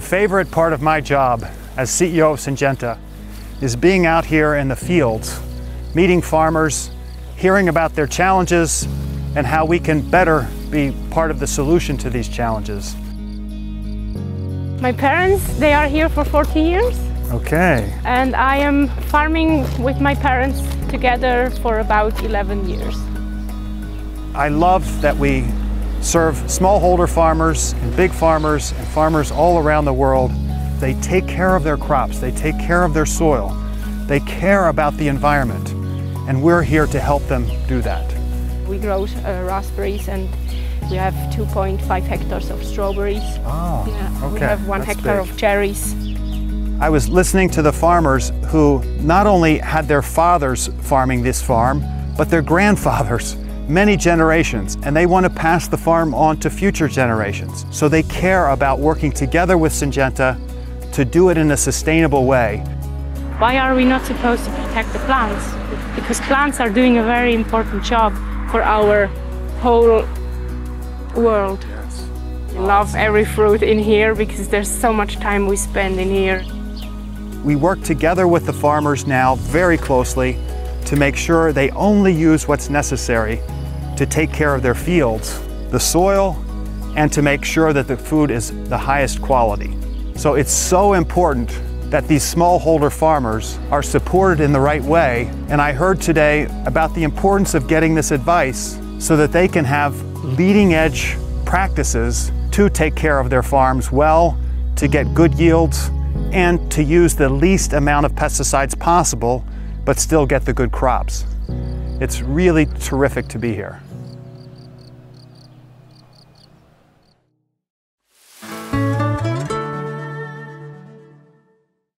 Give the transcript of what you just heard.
favorite part of my job as CEO of Syngenta is being out here in the fields, meeting farmers, hearing about their challenges, and how we can better be part of the solution to these challenges. My parents, they are here for 40 years. Okay. And I am farming with my parents together for about 11 years. I love that we serve smallholder farmers and big farmers and farmers all around the world. They take care of their crops, they take care of their soil, they care about the environment, and we're here to help them do that. We grow uh, raspberries and we have 2.5 hectares of strawberries. Oh, yeah, okay. We have one That's hectare big. of cherries. I was listening to the farmers who not only had their fathers farming this farm, but their grandfathers, many generations, and they want to pass the farm on to future generations. So they care about working together with Syngenta to do it in a sustainable way. Why are we not supposed to protect the plants? Because plants are doing a very important job for our whole world. Yes. We love every fruit in here because there's so much time we spend in here. We work together with the farmers now very closely to make sure they only use what's necessary to take care of their fields, the soil, and to make sure that the food is the highest quality. So it's so important that these smallholder farmers are supported in the right way. And I heard today about the importance of getting this advice so that they can have leading edge practices to take care of their farms well, to get good yields, and to use the least amount of pesticides possible, but still get the good crops. It's really terrific to be here.